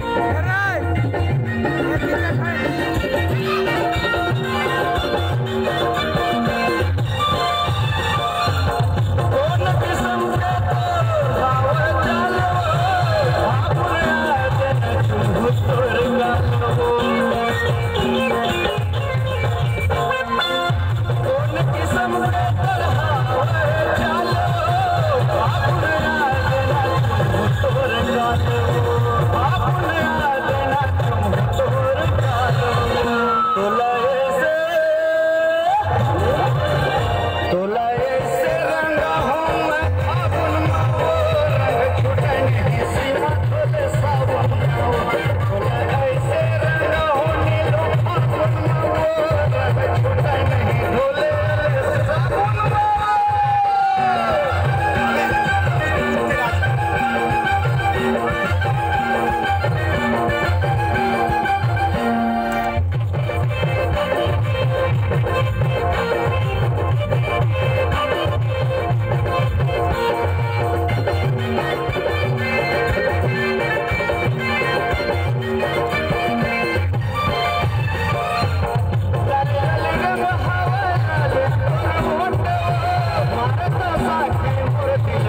Yeah.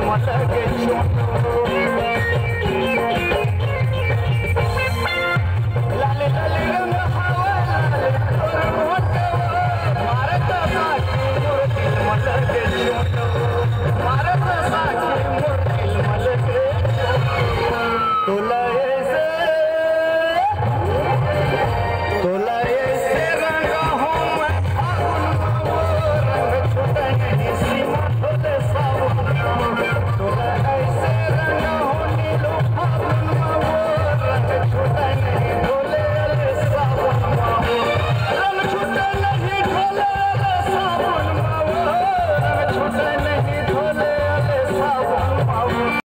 What a good shot.